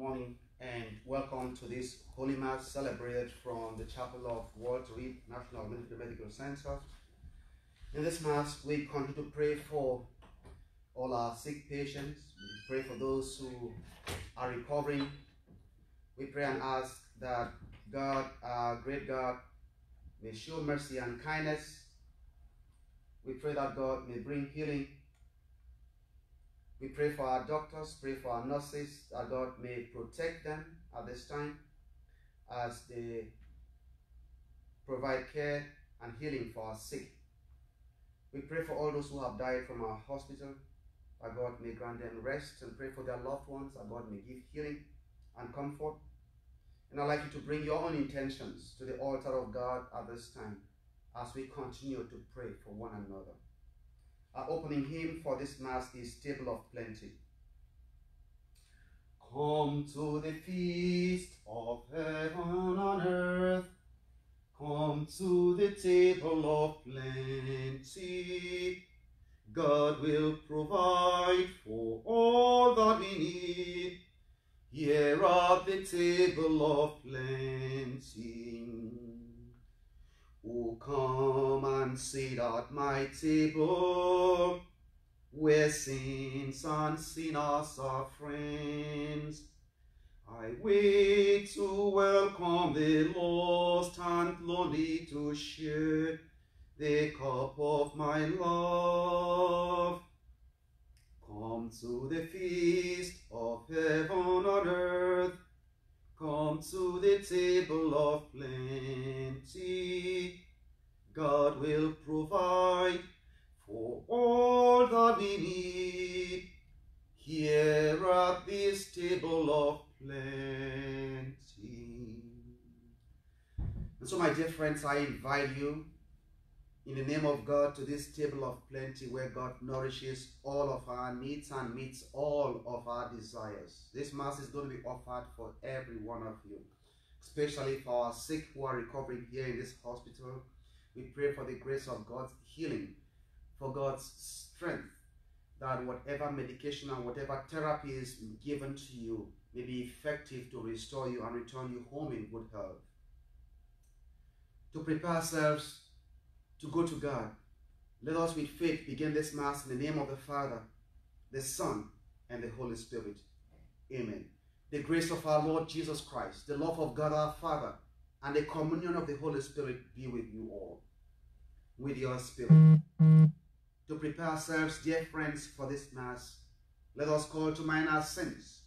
morning and welcome to this Holy Mass celebrated from the Chapel of Walter Reed National Military Medical Center. In this Mass, we continue to pray for all our sick patients. We pray for those who are recovering. We pray and ask that God, our great God, may show mercy and kindness. We pray that God may bring healing we pray for our doctors, pray for our nurses, that God may protect them at this time as they provide care and healing for our sick. We pray for all those who have died from our hospital, that God may grant them rest and pray for their loved ones, that God may give healing and comfort. And I'd like you to bring your own intentions to the altar of God at this time as we continue to pray for one another. Our opening hymn for this Mass is Table of Plenty. Come to the feast of heaven on earth. Come to the table of plenty. God will provide for all that we need. Here at the table of plenty. Oh, come and sit at my table, where saints and sinners are friends. I wait to welcome the lost and lonely to share the cup of my love. Come to the feast of heaven on earth, Come to the table of plenty. God will provide for all that we need here at this table of plenty. And so, my dear friends, I invite you in the name of God to this table of plenty where God nourishes all of our needs and meets all of our desires. This Mass is going to be offered for every one of you, especially for our sick who are recovering here in this hospital. We pray for the grace of God's healing, for God's strength, that whatever medication and whatever therapy is given to you may be effective to restore you and return you home in good health. To prepare ourselves to go to God. Let us with faith begin this Mass in the name of the Father, the Son, and the Holy Spirit. Amen. The grace of our Lord Jesus Christ, the love of God our Father, and the communion of the Holy Spirit be with you all. With your spirit. To prepare ourselves, dear friends, for this Mass, let us call to mind our sins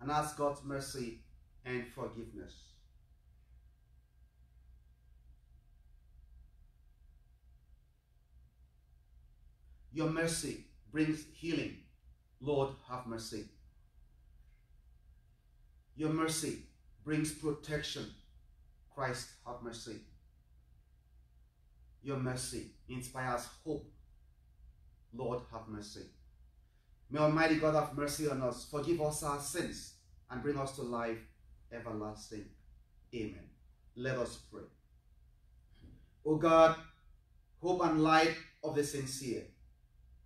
and ask God's mercy and forgiveness. Your mercy brings healing. Lord, have mercy. Your mercy brings protection. Christ, have mercy. Your mercy inspires hope. Lord, have mercy. May Almighty God have mercy on us, forgive us our sins, and bring us to life everlasting. Amen. Let us pray. O God, hope and light of the sincere,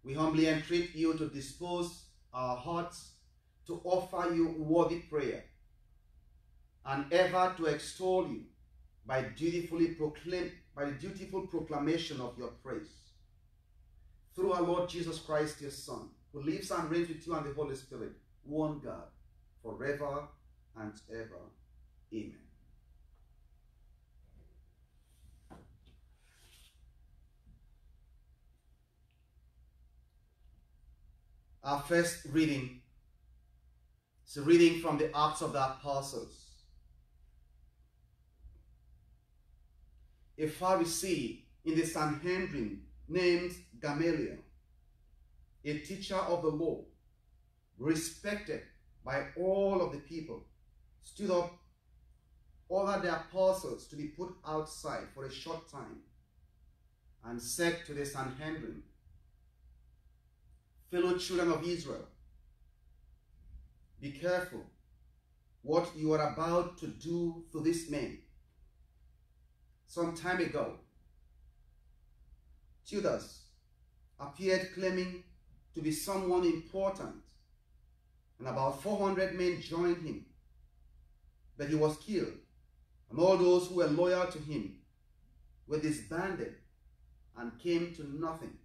we humbly entreat you to dispose our hearts to offer you worthy prayer and ever to extol you by dutifully proclaim by the dutiful proclamation of your praise. Through our Lord Jesus Christ, your Son, who lives and reigns with you and the Holy Spirit, one God, forever and ever. Amen. Our first reading is a reading from the Acts of the Apostles. A Pharisee in the Sanhedrin named Gamaliel, a teacher of the law, respected by all of the people, stood up, ordered the apostles to be put outside for a short time, and said to the Sanhedrin, fellow children of Israel, be careful what you are about to do to this man. Some time ago, Judas appeared claiming to be someone important, and about 400 men joined him but he was killed, and all those who were loyal to him were disbanded and came to nothing.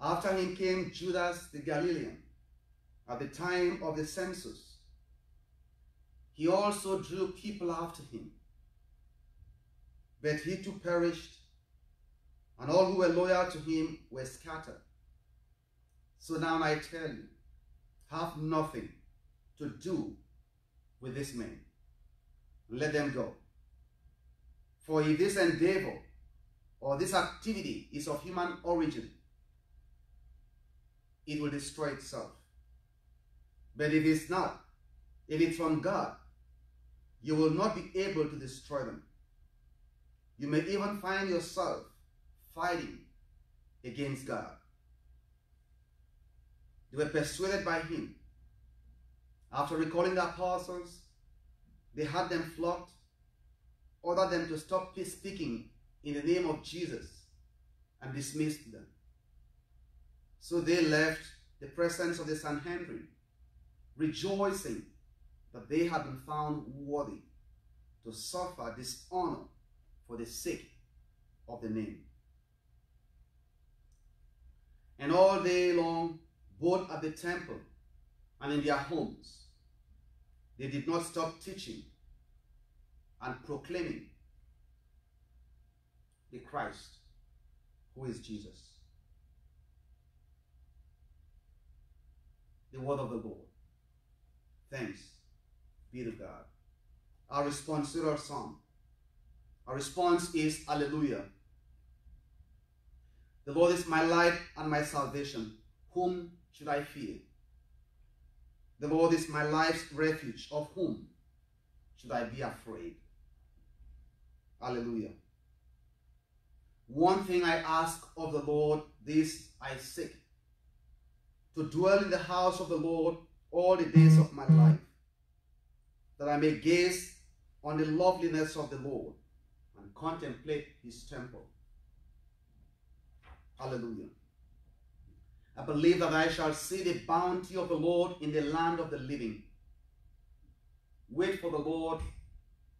After him came Judas the Galilean at the time of the census. He also drew people after him. But he too perished, and all who were loyal to him were scattered. So now I tell you, have nothing to do with this man. Let them go. For if this endeavor or this activity is of human origin, it will destroy itself. But if it's not, if it's from God, you will not be able to destroy them. You may even find yourself fighting against God. They were persuaded by him. After recalling the apostles, they had them flogged, ordered them to stop speaking in the name of Jesus, and dismissed them. So they left the presence of the Sanhedrin, rejoicing that they had been found worthy to suffer dishonor for the sake of the name. And all day long, both at the temple and in their homes, they did not stop teaching and proclaiming the Christ, who is Jesus. The word of the Lord. Thanks be to God. Our response to our song. Our response is Alleluia. The Lord is my light and my salvation. Whom should I fear? The Lord is my life's refuge. Of whom should I be afraid? Hallelujah. One thing I ask of the Lord, this I seek to dwell in the house of the Lord all the days of my life, that I may gaze on the loveliness of the Lord and contemplate his temple. Hallelujah. I believe that I shall see the bounty of the Lord in the land of the living. Wait for the Lord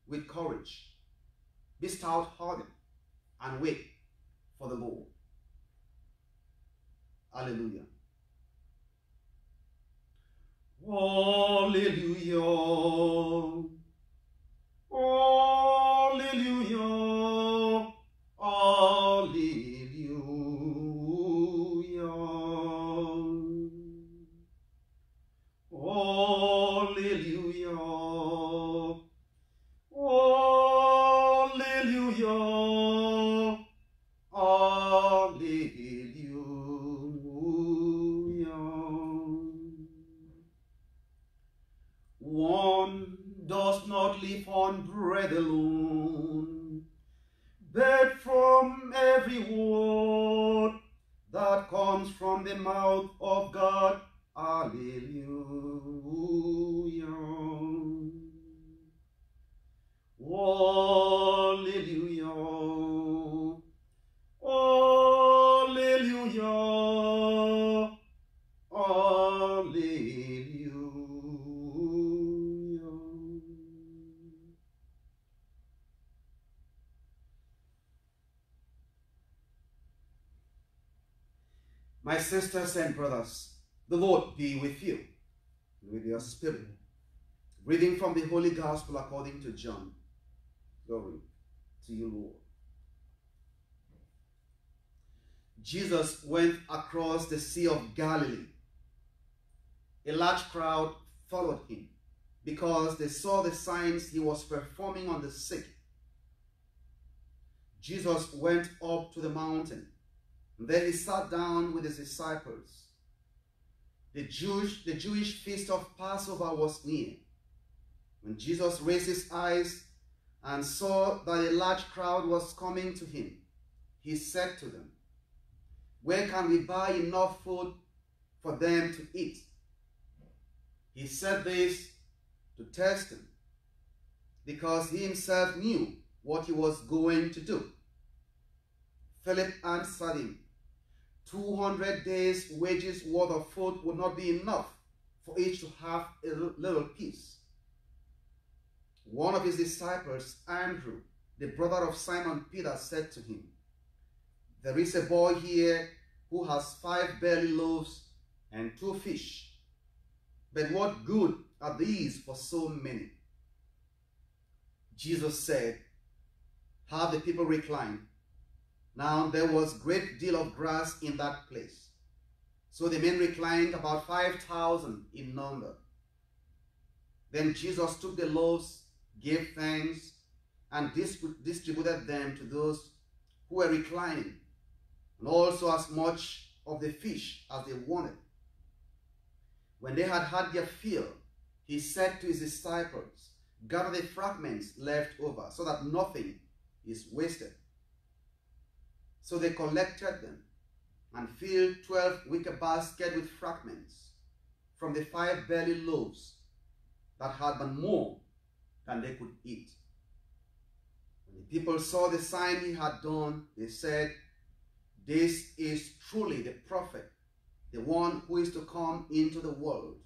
with courage. Be stout hearted and wait for the Lord. Hallelujah. Hallelujah. Hallelujah. Every word that comes from the mouth of God. Hallelujah. Hallelujah. My sisters and brothers, the Lord be with you, with your spirit. Reading from the Holy Gospel according to John. Glory to you, Lord. Jesus went across the Sea of Galilee. A large crowd followed him because they saw the signs he was performing on the sick. Jesus went up to the mountain, there he sat down with his disciples. The Jewish, the Jewish feast of Passover was near. When Jesus raised his eyes and saw that a large crowd was coming to him, he said to them, Where can we buy enough food for them to eat? He said this to test him, because he himself knew what he was going to do. Philip answered him, 200 days' wages worth of food would not be enough for each to have a little piece. one of his disciples, Andrew, the brother of Simon Peter, said to him, There is a boy here who has five barley loaves and two fish. But what good are these for so many? Jesus said, Have the people recline. Now there was great deal of grass in that place. So the men reclined about 5,000 in number. Then Jesus took the loaves, gave thanks, and distributed them to those who were reclining, and also as much of the fish as they wanted. When they had had their fill, he said to his disciples, Gather the fragments left over, so that nothing is wasted. So they collected them and filled twelve wicker baskets with fragments from the five barley loaves that had been more than they could eat. When the people saw the sign he had done, they said, This is truly the prophet, the one who is to come into the world.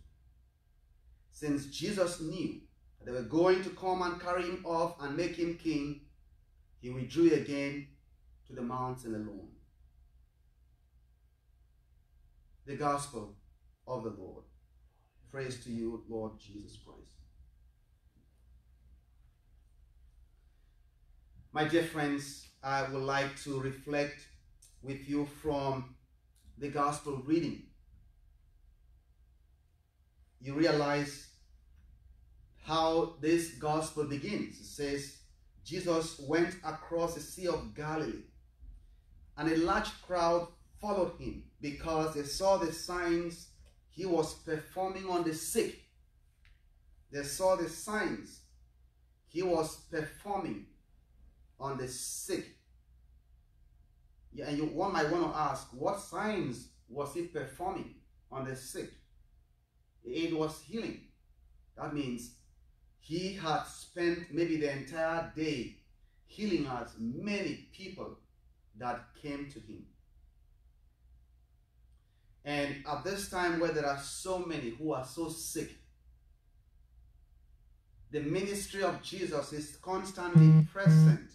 Since Jesus knew that they were going to come and carry him off and make him king, he withdrew again to the mountain alone. The Gospel of the Lord. Praise to you, Lord Jesus Christ. My dear friends, I would like to reflect with you from the Gospel reading. You realize how this Gospel begins. It says, Jesus went across the Sea of Galilee, and a large crowd followed him because they saw the signs he was performing on the sick. They saw the signs he was performing on the sick. Yeah, and you one might want to ask, what signs was he performing on the sick? It was healing. That means he had spent maybe the entire day healing as many people that came to him. And at this time where there are so many who are so sick, the ministry of Jesus is constantly mm. present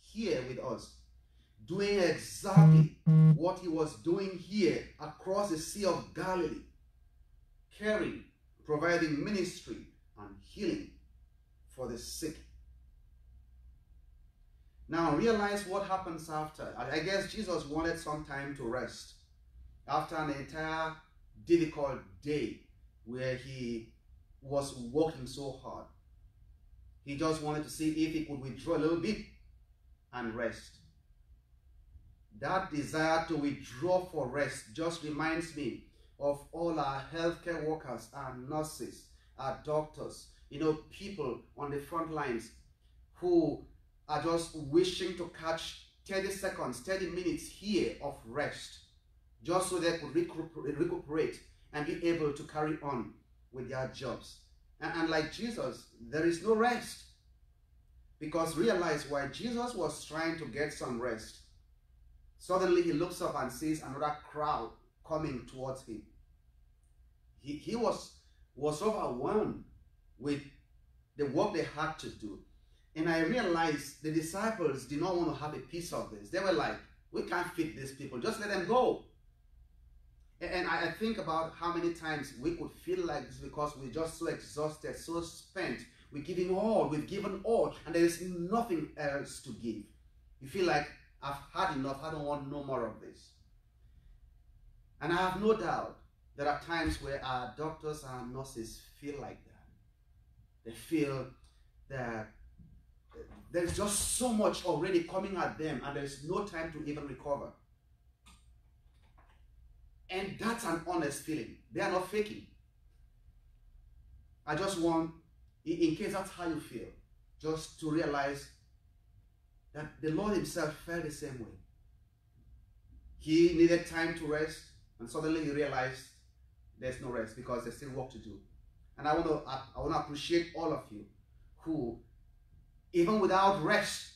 here with us, doing exactly what he was doing here across the Sea of Galilee, caring, providing ministry and healing for the sick. Now realize what happens after. I guess Jesus wanted some time to rest after an entire difficult day where he was working so hard. He just wanted to see if he could withdraw a little bit and rest. That desire to withdraw for rest just reminds me of all our healthcare workers, our nurses, our doctors, you know, people on the front lines who are just wishing to catch 30 seconds, 30 minutes here of rest just so they could recuperate and be able to carry on with their jobs. And, and like Jesus, there is no rest. Because realize while Jesus was trying to get some rest, suddenly he looks up and sees another crowd coming towards him. He, he was, was overwhelmed with the work they had to do. And I realized the disciples did not want to have a piece of this. They were like, we can't feed these people, just let them go. And I think about how many times we could feel like this because we're just so exhausted, so spent. We're giving all, we've given all, and there is nothing else to give. You feel like, I've had enough, I don't want no more of this. And I have no doubt there are times where our doctors and nurses feel like that. They feel that there's just so much already coming at them, and there's no time to even recover. And that's an honest feeling. They are not faking. I just want, in case that's how you feel, just to realize that the Lord Himself felt the same way. He needed time to rest, and suddenly he realized there's no rest because there's still work to do. And I want to I, I want to appreciate all of you who, even without rest,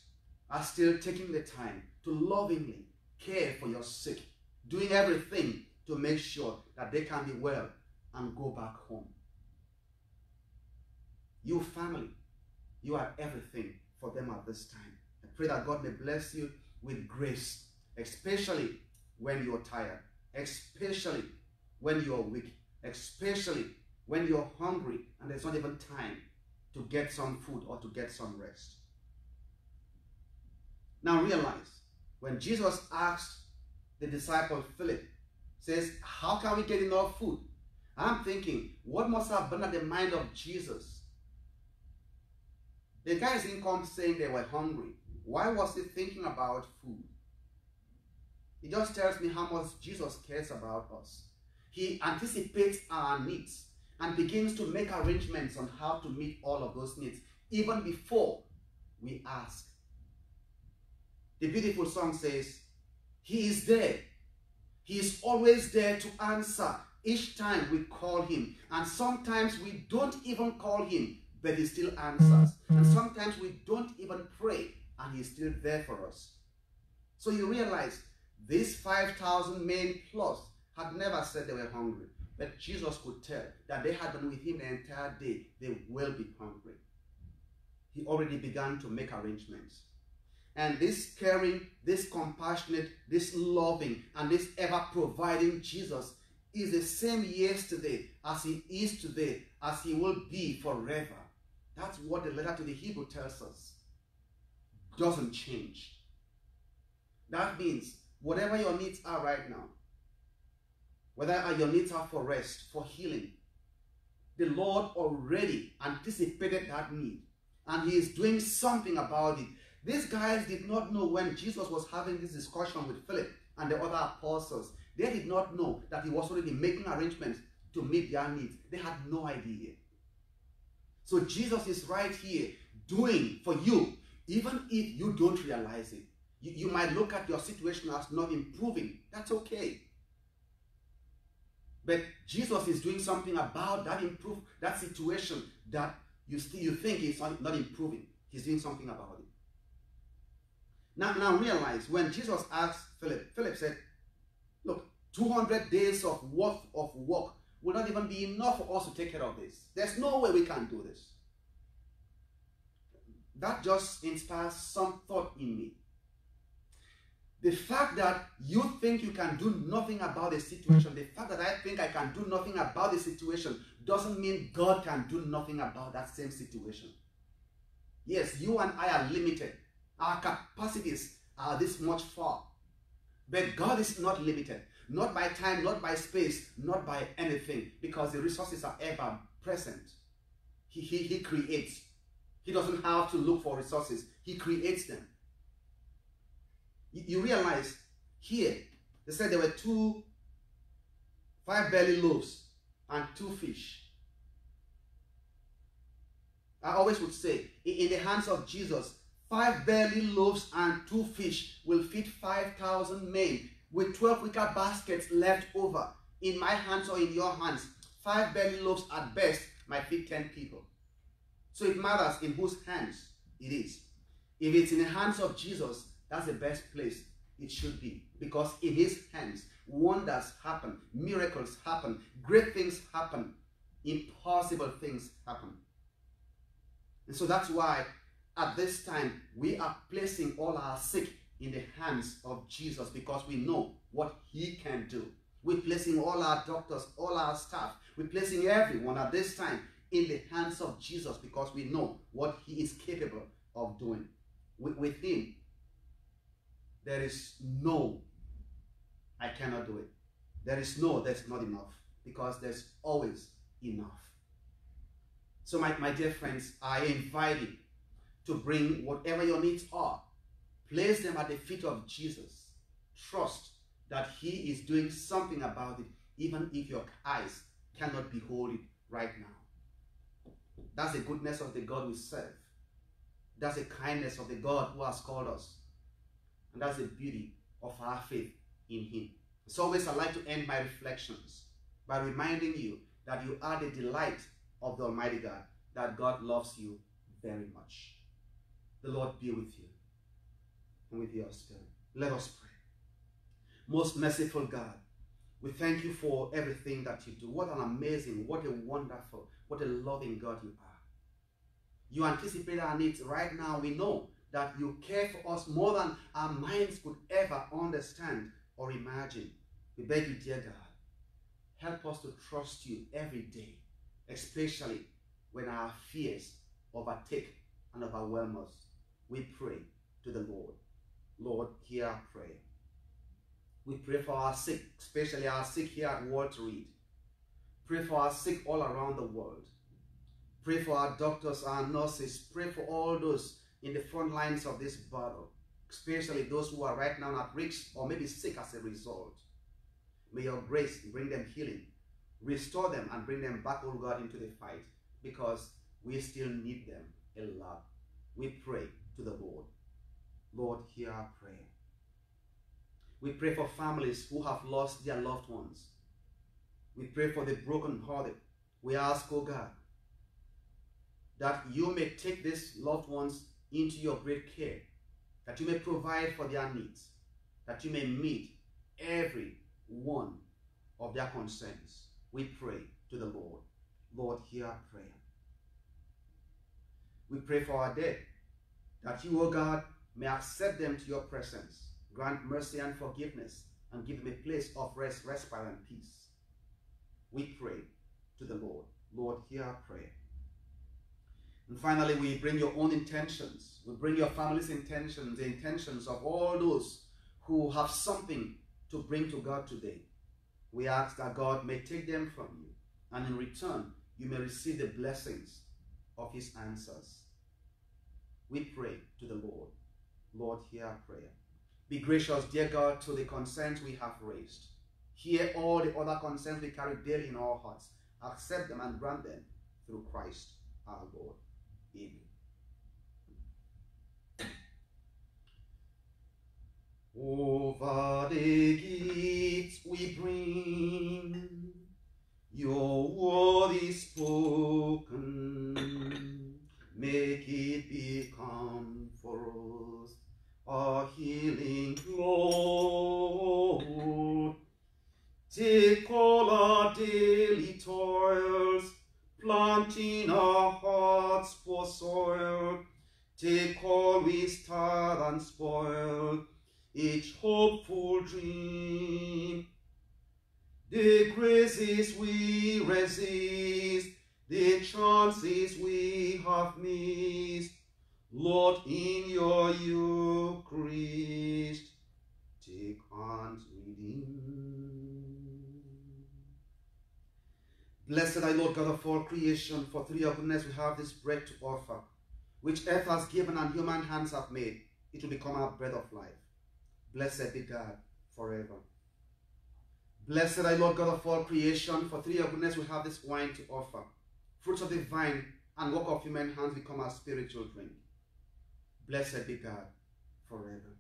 are still taking the time to lovingly care for your sick, doing everything to make sure that they can be well and go back home. You family, You are everything for them at this time. I pray that God may bless you with grace, especially when you're tired, especially when you're weak, especially when you're hungry and there's not even time to get some food or to get some rest. Now realize when Jesus asked the disciple Philip, says, How can we get enough food? I'm thinking, what must have been at the mind of Jesus? The guys didn't come saying they were hungry. Why was he thinking about food? It just tells me how much Jesus cares about us. He anticipates our needs and begins to make arrangements on how to meet all of those needs, even before we ask. The beautiful song says, He is there. He is always there to answer each time we call Him. And sometimes we don't even call Him, but He still answers. And sometimes we don't even pray, and He's still there for us. So you realize these 5,000 men plus had never said they were hungry. But Jesus could tell that they had been with him the entire day. They will be hungry. He already began to make arrangements. And this caring, this compassionate, this loving, and this ever providing Jesus is the same yesterday as he is today, as he will be forever. That's what the letter to the Hebrew tells us. Doesn't change. That means whatever your needs are right now, whether your needs for rest, for healing, the Lord already anticipated that need and He is doing something about it. These guys did not know when Jesus was having this discussion with Philip and the other apostles. They did not know that He was already making arrangements to meet their needs. They had no idea. So Jesus is right here doing for you, even if you don't realize it. You, you might look at your situation as not improving. That's okay. But Jesus is doing something about that improve that situation that you still you think is not improving. He's doing something about it. Now, now realize when Jesus asked Philip, Philip said, Look, 200 days of worth of work will not even be enough for us to take care of this. There's no way we can do this. That just inspires some thought in me. The fact that you think you can do nothing about the situation, the fact that I think I can do nothing about the situation, doesn't mean God can do nothing about that same situation. Yes, you and I are limited. Our capacities are this much far. But God is not limited. Not by time, not by space, not by anything. Because the resources are ever present. He, he, he creates. He doesn't have to look for resources. He creates them. You, realize here, they said there were two, five belly loaves and two fish. I always would say, in the hands of Jesus, five belly loaves and two fish will feed 5,000 men with 12 wicker baskets left over. In my hands or in your hands, five belly loaves at best might feed 10 people. So it matters in whose hands it is. If it's in the hands of Jesus, that's the best place it should be. Because in his hands, wonders happen, miracles happen, great things happen, impossible things happen. And so that's why at this time we are placing all our sick in the hands of Jesus because we know what he can do. We're placing all our doctors, all our staff, we're placing everyone at this time in the hands of Jesus because we know what he is capable of doing. With, with him, there is no, I cannot do it. There is no, that's not enough. Because there's always enough. So, my, my dear friends, I invite you to bring whatever your needs are, place them at the feet of Jesus. Trust that He is doing something about it, even if your eyes cannot behold it right now. That's the goodness of the God we serve. That's the kindness of the God who has called us. And that's the beauty of our faith in Him. As always, I like to end my reflections by reminding you that you are the delight of the Almighty God, that God loves you very much. The Lord be with you and with your spirit. Let us pray. Most merciful God, we thank you for everything that you do. What an amazing, what a wonderful, what a loving God you are. You anticipate our needs. Right now, we know that you care for us more than our minds could ever understand or imagine. We beg you, dear God, help us to trust you every day, especially when our fears overtake and overwhelm us. We pray to the Lord. Lord, hear our prayer. We pray for our sick, especially our sick here at Walter Reed. Pray for our sick all around the world. Pray for our doctors, our nurses. Pray for all those in the front lines of this battle, especially those who are right now at risk or maybe sick as a result. May your grace bring them healing. Restore them and bring them back, oh God, into the fight because we still need them a lot. We pray to the Lord. Lord, hear our prayer. We pray for families who have lost their loved ones. We pray for the broken-hearted. We ask, oh God, that you may take these loved ones into your great care, that you may provide for their needs, that you may meet every one of their concerns. We pray to the Lord. Lord, hear our prayer. We pray for our dead, that you, O God, may accept them to your presence, grant mercy and forgiveness, and give them a place of rest, respite, and peace. We pray to the Lord. Lord, hear our prayer. And finally, we bring your own intentions. We bring your family's intentions, the intentions of all those who have something to bring to God today. We ask that God may take them from you, and in return, you may receive the blessings of his answers. We pray to the Lord. Lord, hear our prayer. Be gracious, dear God, to the concerns we have raised. Hear all the other concerns we carry daily in our hearts. Accept them and grant them through Christ our Lord. Amen. Over the gates we bring your word is spoken. Make it become for us a healing Lord. Take all our daily toils, planting our hearts for soil. Take all we start and spoil, each hopeful dream. The graces we resist, the chances we have missed. Lord, in your Eucharist, take and redeem. Blessed thy Lord God of all creation, for through your goodness we have this bread to offer, which earth has given and human hands have made. It will become our bread of life. Blessed be God forever. Blessed thy Lord God of all creation, for through your goodness we have this wine to offer. Fruits of the vine and work of human hands become our spiritual drink. Blessed be God forever.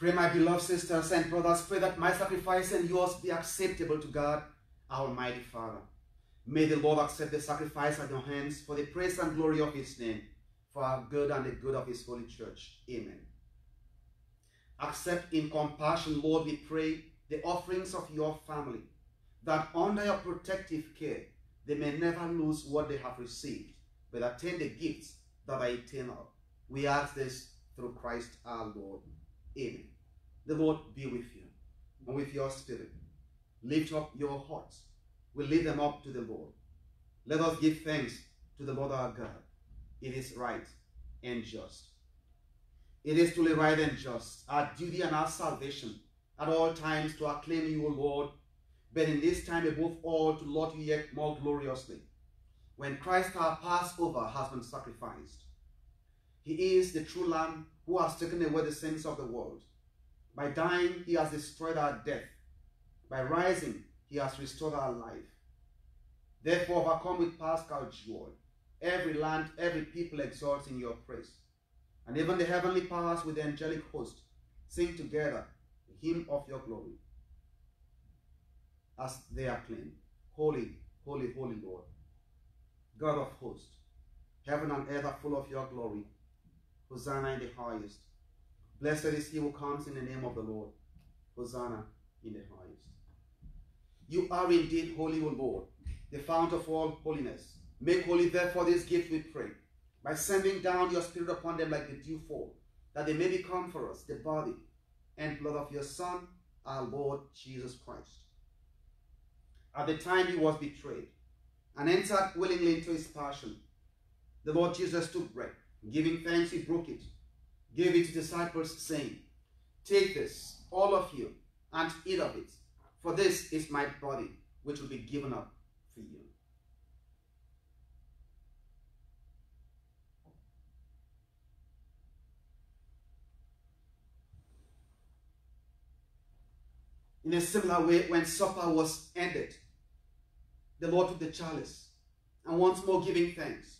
Pray, my beloved sisters and brothers, pray that my sacrifice and yours be acceptable to God, our Almighty Father. May the Lord accept the sacrifice at your hands for the praise and glory of his name, for our good and the good of his holy church. Amen. Accept in compassion, Lord, we pray, the offerings of your family, that under your protective care, they may never lose what they have received, but attain the gifts that are eternal. We ask this through Christ our Lord. Amen. The Lord be with you and with your spirit. Lift up your hearts. We lift them up to the Lord. Let us give thanks to the Lord our God. It is right and just. It is truly right and just, our duty and our salvation at all times to acclaim you, O Lord, but in this time above all to laud you yet more gloriously. When Christ our Passover has been sacrificed, he is the true Lamb who has taken away the sins of the world. By dying, he has destroyed our death. By rising, he has restored our life. Therefore, overcome with paschal joy, every land, every people exalts in your praise. And even the heavenly powers with the angelic host sing together the hymn of your glory as they acclaim. Holy, holy, holy Lord, God of hosts, heaven and earth are full of your glory. Hosanna in the highest. Blessed is he who comes in the name of the Lord. Hosanna in the highest. You are indeed holy, O Lord, the fount of all holiness. Make holy therefore this gift, we pray, by sending down your Spirit upon them like the dew fall, that they may become for us the body and blood of your Son, our Lord Jesus Christ. At the time he was betrayed and entered willingly into his passion, the Lord Jesus took bread, giving thanks, he broke it, gave it to disciples, saying, Take this, all of you, and eat of it, for this is my body, which will be given up for you. In a similar way, when supper was ended, the Lord took the chalice and once more giving thanks,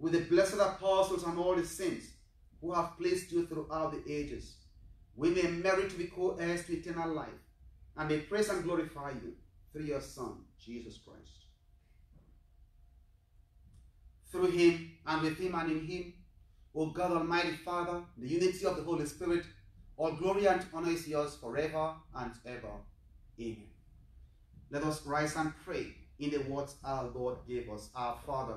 with the blessed apostles and all the saints who have placed you throughout the ages, we may merit to be co-heirs to eternal life and may praise and glorify you through your Son, Jesus Christ. Through him and with him and in him, O God Almighty Father, the unity of the Holy Spirit, all glory and honor is yours forever and ever. Amen. Let us rise and pray in the words our Lord gave us, Our Father,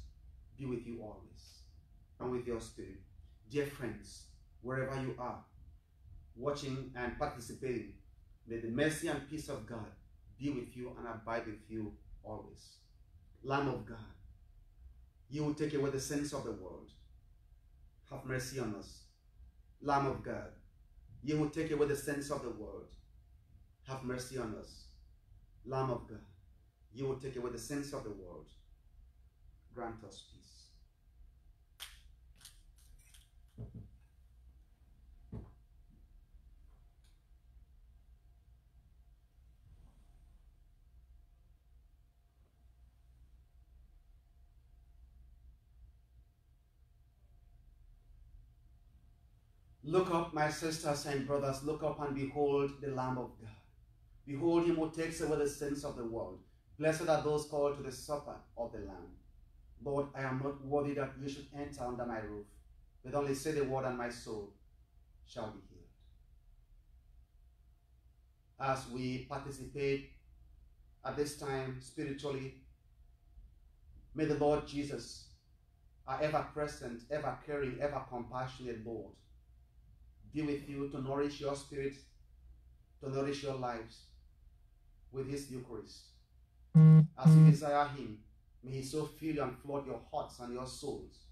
be with you always and with your spirit. Dear friends, wherever you are, watching and participating, may the mercy and peace of God be with you and abide with you always. Lamb of God, you will take away the sins of the world. Have mercy on us. Lamb of God, you will take away the sins of the world. Have mercy on us. Lamb of God, you will take away the sins of the world. Grant us peace. Look up, my sisters and brothers, look up and behold the Lamb of God. Behold him who takes away the sins of the world. Blessed are those called to the supper of the Lamb. Lord, I am not worthy that you should enter under my roof, but only say the word and my soul shall be healed. As we participate at this time spiritually, may the Lord Jesus, our ever present, ever caring, ever compassionate Lord, be with you to nourish your spirit, to nourish your lives with his Eucharist. As you desire him, may he so fill and flood your hearts and your souls.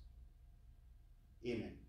Amen.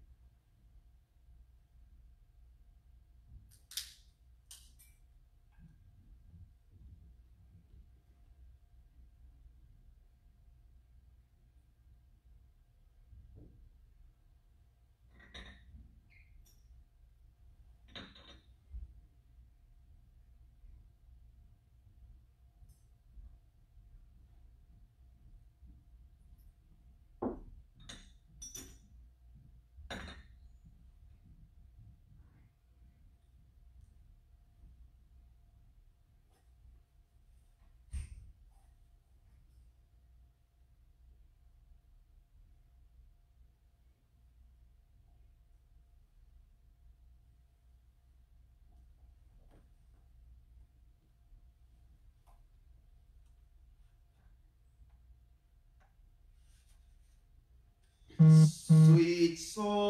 Sweet sacrament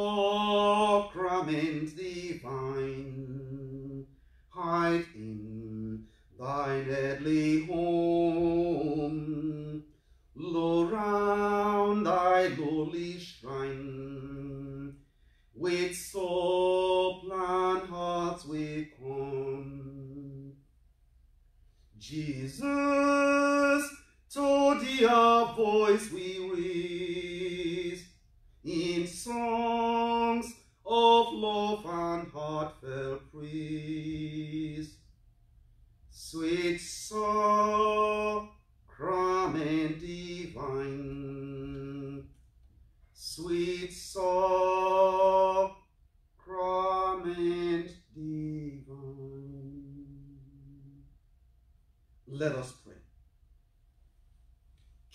divine, hide in thy deadly home, low round thy lowly shrine, with suppliant hearts we come. Jesus, to our voice we songs of love and heartfelt praise. Sweet sacrament divine, sweet sacrament divine. Let us.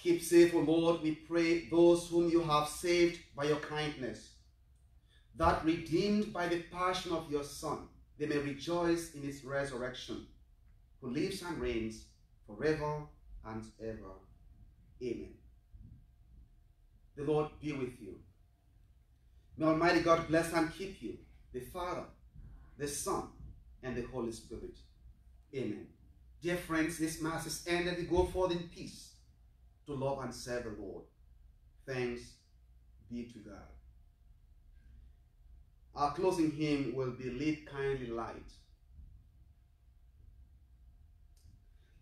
Keep safe, O Lord, we pray, those whom you have saved by your kindness, that redeemed by the passion of your Son, they may rejoice in his resurrection, who lives and reigns forever and ever. Amen. The Lord be with you. May Almighty God bless and keep you, the Father, the Son, and the Holy Spirit. Amen. Dear friends, this Mass is ended. We go forth in peace to love and serve the Lord. Thanks be to God. Our closing hymn will be Lead Kindly Light.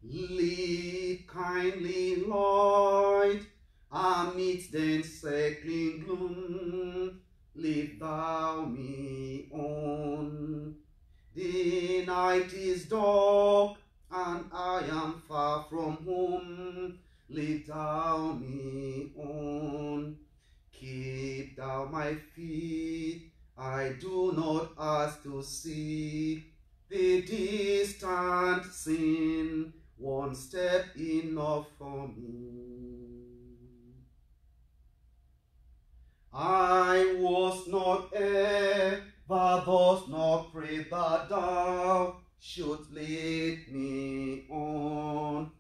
Lead kindly light amidst the encircling gloom, lead thou me on. The night is dark and I am far from home lead thou me on. Keep thou my feet, I do not ask to see the distant sin, one step enough for me. I was not ever thus not pray that thou should lead me on.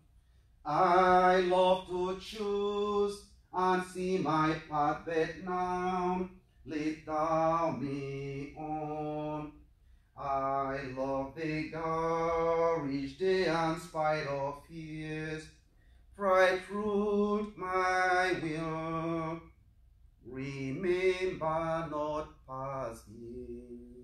I love to choose and see my path but now. Lead thou me on. I love the garish day and spite of fears. Pride fruit my will. Remember not past years.